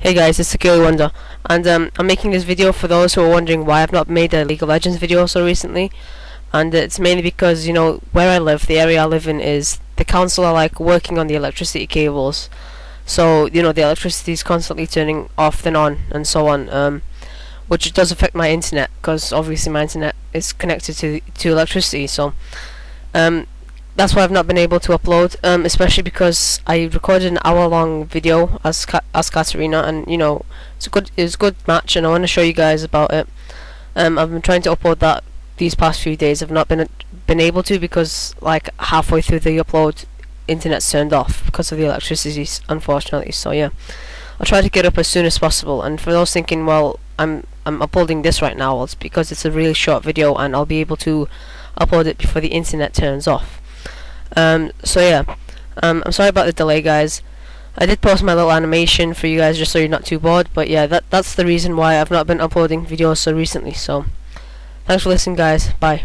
Hey guys, it's the Curly Wonder, and um, I'm making this video for those who are wondering why I've not made a League of Legends video so recently. And it's mainly because, you know, where I live, the area I live in is, the council are like working on the electricity cables. So, you know, the electricity is constantly turning off and on, and so on. Um, which does affect my internet, because obviously my internet is connected to to electricity, so... Um, that's why I've not been able to upload, um, especially because I recorded an hour-long video as Ka as Katarina, and you know it's a good it's a good match, and I want to show you guys about it. Um, I've been trying to upload that these past few days. I've not been been able to because like halfway through the upload, internet's turned off because of the electricity, unfortunately. So yeah, I'll try to get up as soon as possible. And for those thinking, well, I'm I'm uploading this right now, it's because it's a really short video, and I'll be able to upload it before the internet turns off. Um, so yeah, um, I'm sorry about the delay, guys. I did post my little animation for you guys just so you're not too bored, but yeah, that that's the reason why I've not been uploading videos so recently. So, thanks for listening, guys. Bye.